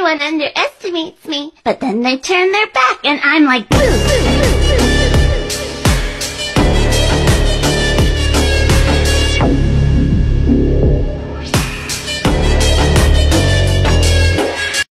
Everyone underestimates me, but then they turn their back and I'm like, boo!